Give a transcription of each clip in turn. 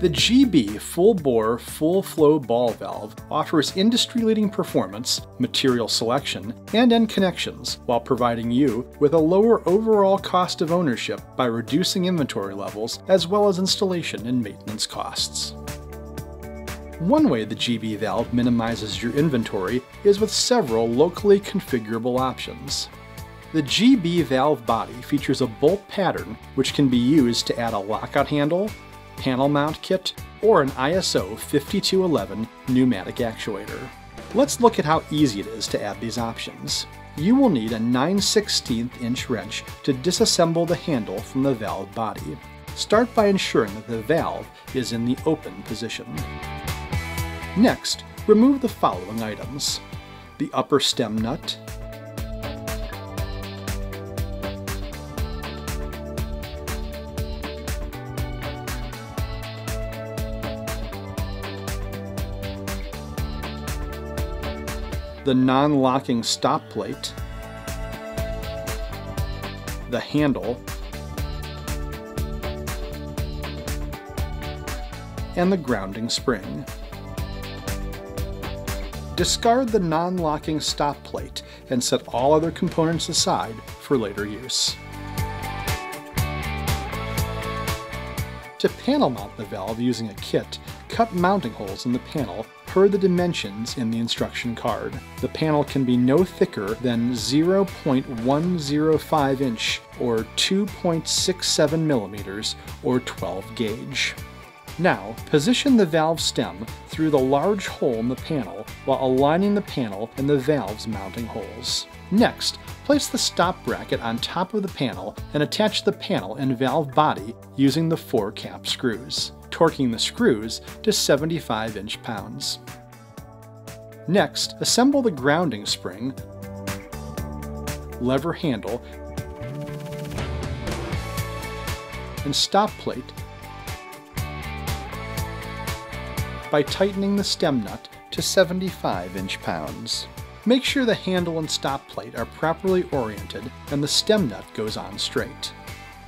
The GB full bore, full flow ball valve offers industry leading performance, material selection, and end connections while providing you with a lower overall cost of ownership by reducing inventory levels as well as installation and maintenance costs. One way the GB valve minimizes your inventory is with several locally configurable options. The GB valve body features a bolt pattern which can be used to add a lockout handle, panel mount kit, or an ISO 5211 pneumatic actuator. Let's look at how easy it is to add these options. You will need a 9 16 inch wrench to disassemble the handle from the valve body. Start by ensuring that the valve is in the open position. Next, remove the following items. The upper stem nut, the non-locking stop plate, the handle, and the grounding spring. Discard the non-locking stop plate and set all other components aside for later use. To panel mount the valve using a kit, cut mounting holes in the panel per the dimensions in the instruction card. The panel can be no thicker than 0.105 inch or 2.67 millimeters or 12 gauge. Now, position the valve stem through the large hole in the panel while aligning the panel and the valve's mounting holes. Next, place the stop bracket on top of the panel and attach the panel and valve body using the four cap screws torquing the screws to 75 inch-pounds. Next, assemble the grounding spring, lever handle, and stop plate by tightening the stem nut to 75 inch-pounds. Make sure the handle and stop plate are properly oriented and the stem nut goes on straight.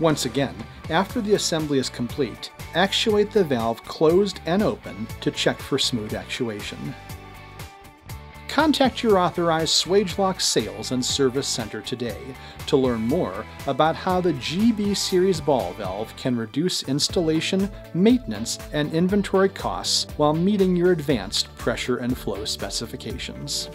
Once again, after the assembly is complete, actuate the valve closed and open to check for smooth actuation. Contact your authorized Swagelok sales and service center today to learn more about how the GB series ball valve can reduce installation, maintenance, and inventory costs while meeting your advanced pressure and flow specifications.